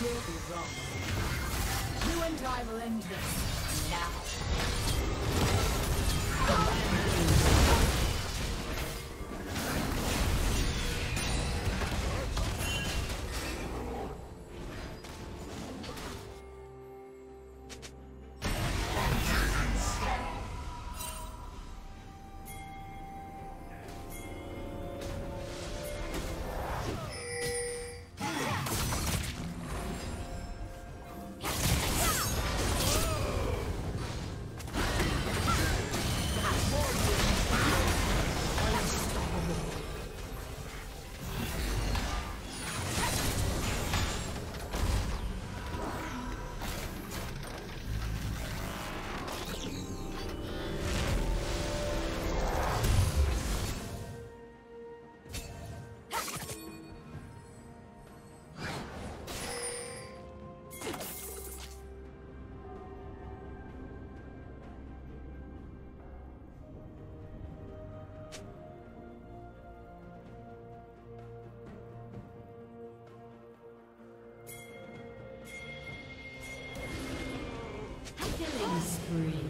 Still be wrong. You and I will end this now. Spree.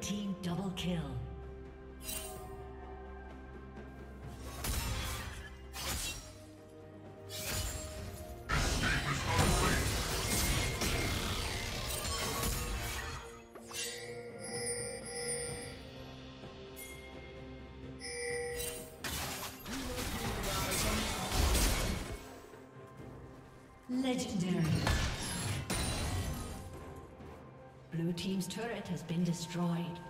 Team double kill. Destroyed.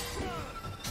Eyes.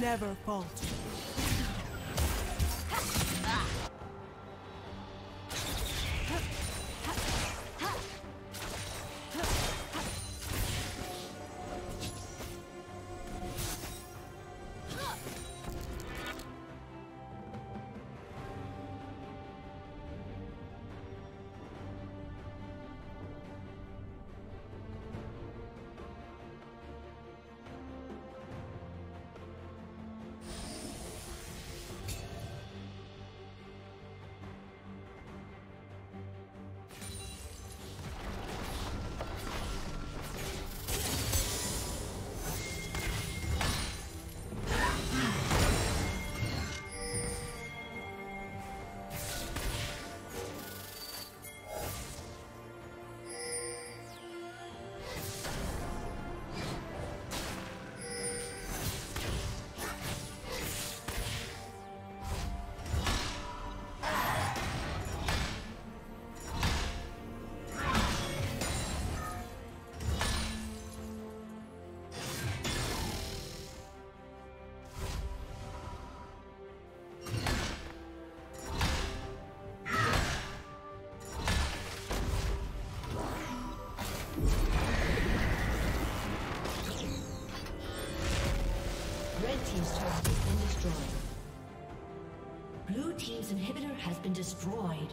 Never falter. Inhibitor has been destroyed.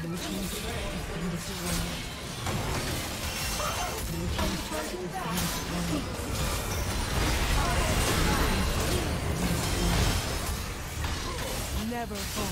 Blue Team's turret has been destroyed. Blue Team's turret has been destroyed. Never falter.